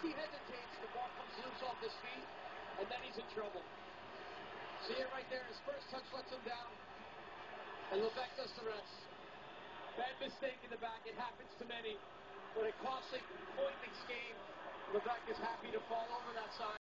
he hesitates, the ball comes loose off his feet, and then he's in trouble. See it right there. His first touch lets him down, and Levesque does the rest. Bad mistake in the back. It happens to many, but it costs a pointless game. Levesque is happy to fall over that side.